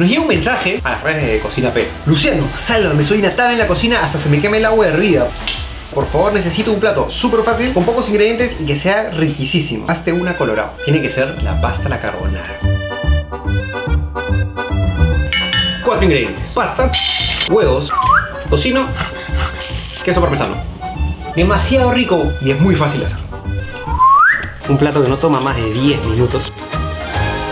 Nos llega un mensaje a las redes de Cocina P. Luciano, sálvame, soy inatada en la cocina hasta se me quema el agua hervida. Por favor, necesito un plato súper fácil, con pocos ingredientes y que sea riquísimo. Hazte una colorada. Tiene que ser la pasta la carbonara. Cuatro ingredientes. Pasta, huevos, tocino, queso parmesano. Demasiado rico y es muy fácil hacer. Un plato que no toma más de 10 minutos.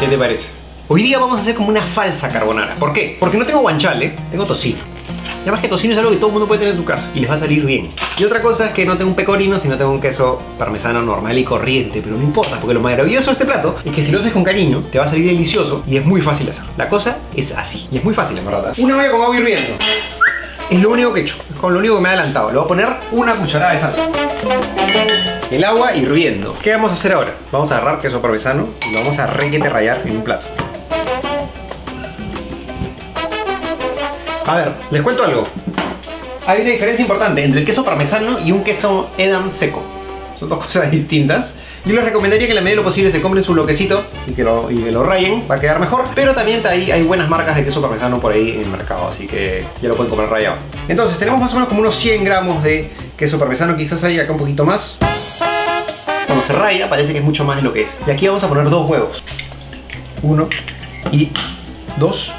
¿Qué te parece? Hoy día vamos a hacer como una falsa carbonara. ¿Por qué? Porque no tengo guanciale, tengo tocino. Y además que tocino es algo que todo mundo puede tener en su casa y les va a salir bien. Y otra cosa es que no tengo un pecorino, sino tengo un queso parmesano normal y corriente, pero no importa, porque lo maravilloso de este plato es que si lo haces con cariño, te va a salir delicioso y es muy fácil hacer. La cosa es así, y es muy fácil en verdad. Una olla con agua hirviendo. Es lo único que he hecho, es con lo único que me he adelantado. Le voy a poner una cucharada de sal. El agua hirviendo. ¿Qué vamos a hacer ahora? Vamos a agarrar queso parmesano y lo vamos a requete rayar en un plato. A ver, les cuento algo. Hay una diferencia importante entre el queso parmesano y un queso Edam seco. Son dos cosas distintas. Yo les recomendaría que en la medida de lo posible se compren su bloquecito y que lo, rayen, va a quedar mejor. Pero también hay, hay buenas marcas de queso parmesano por ahí en el mercado, así que ya lo pueden comprar rayado. Entonces, tenemos más o menos como unos 100 gramos de queso parmesano, quizás hay acá un poquito más. Cuando se raya, parece que es mucho más de lo que es. Y aquí vamos a poner dos huevos. Uno y dos.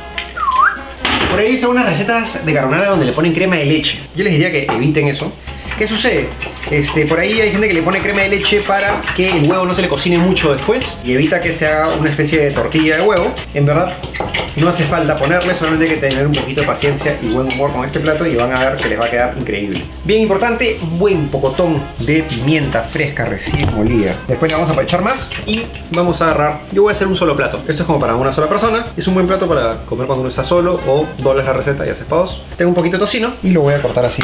Por ahí visto unas recetas de carbonara donde le ponen crema de leche. Yo les diría que eviten eso. ¿Qué sucede? Este, por ahí hay gente que le pone crema de leche para que el huevo no se le cocine mucho después y evita que se haga una especie de tortilla de huevo. En verdad, no hace falta ponerle, solamente hay que tener un poquito de paciencia y buen humor con este plato y van a ver que les va a quedar increíble. Bien importante, buen pocotón de pimienta fresca recién molida. Después le vamos a echar más y vamos a agarrar. Yo voy a hacer un solo plato. Esto es como para una sola persona. Es un buen plato para comer cuando uno está solo o dobles la receta y haces para dos. Tengo un poquito de tocino y lo voy a cortar así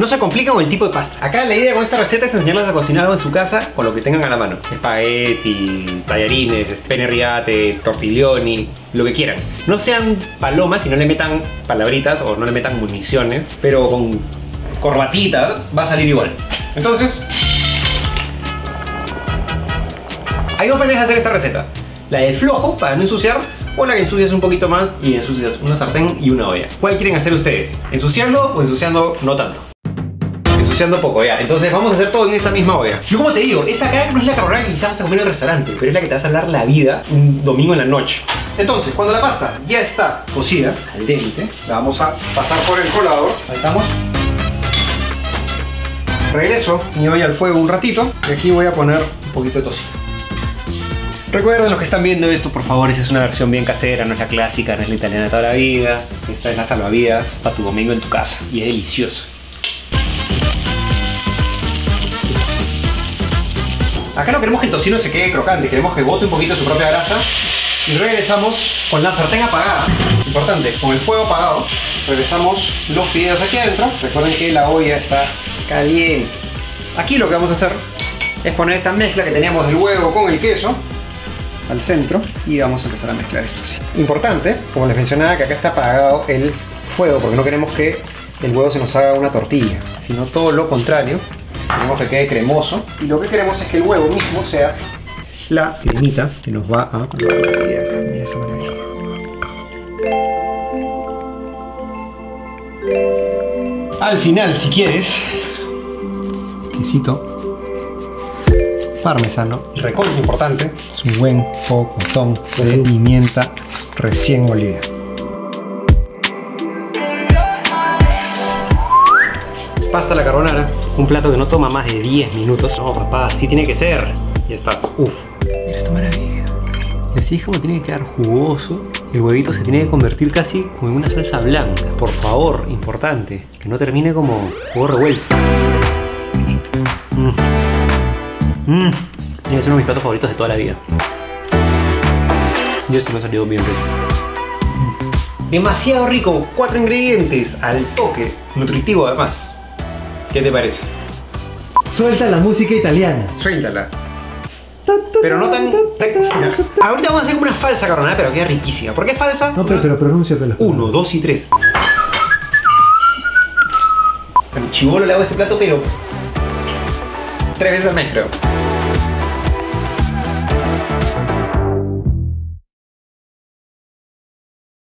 No se complica con el tipo de pasta. Acá la idea con esta receta es enseñarles a cocinar algo en su casa con lo que tengan a la mano. Espagueti, tallarines, pene riate, tortiglioni, lo que quieran. No sean palomas y no le metan palabritas o no le metan municiones, pero con corbatita va a salir igual. Entonces, hay dos maneras de hacer esta receta. La del flojo, para no ensuciar, o la que ensucias un poquito más y ensucias una sartén y una olla. ¿Cuál quieren hacer ustedes? ¿Ensuciando o ensuciando no tanto? Poco, ya. Entonces vamos a hacer todo en esta misma olla. Yo como te digo, esta acá no es la carbonara que quizás vas a comer en el restaurante, pero es la que te va a salvar la vida un domingo en la noche. Entonces, cuando la pasta ya está cocida, al dente, la vamos a pasar por el colador. Ahí estamos. Regreso mi olla al fuego un ratito y aquí voy a poner un poquito de tocino. Recuerden los que están viendo esto, por favor, esa es una versión bien casera, no es la clásica, no es la italiana de toda la vida. Esta es la salvavidas para tu domingo en tu casa y es delicioso. Acá no queremos que el tocino se quede crocante, queremos que bote un poquito su propia grasa. Y regresamos con la sartén apagada. Importante, con el fuego apagado, regresamos los fideos aquí adentro. Recuerden que la olla está caliente. Aquí lo que vamos a hacer es poner esta mezcla que teníamos del huevo con el queso al centro y vamos a empezar a mezclar esto así. Importante, como les mencionaba, que acá está apagado el fuego porque no queremos que el huevo se nos haga una tortilla, sino todo lo contrario, Queremos que quede cremoso. Y lo que queremos es que el huevo mismo sea la cremita que nos va a... Mira esta maravilla. Al final, si quieres, quesito parmesano y recontra importante, es un buen pocotón de pimienta recién molida. Pasta la carbonara, un plato que no toma más de 10 minutos. No, papá, así tiene que ser. Y estás, uff. Mira esta maravilla. Y así es como tiene que quedar jugoso. El huevito se tiene que convertir casi como en una salsa blanca. Por favor, importante, que no termine como huevo revuelto. Mmm. Mmm. Es uno de mis platos favoritos de toda la vida. Y esto me ha salido bien rico. Demasiado rico, cuatro ingredientes al toque, nutritivo además. ¿Qué te parece? Suelta la música italiana. Suéltala. Pero no tan, Ahorita vamos a hacer una falsa carbonara, pero queda riquísima. ¿Por qué falsa? No, pero, pero pronúnciatelo. Uno, dos y tres. A mi chivolo le hago este plato, pero tres veces al mes, creo.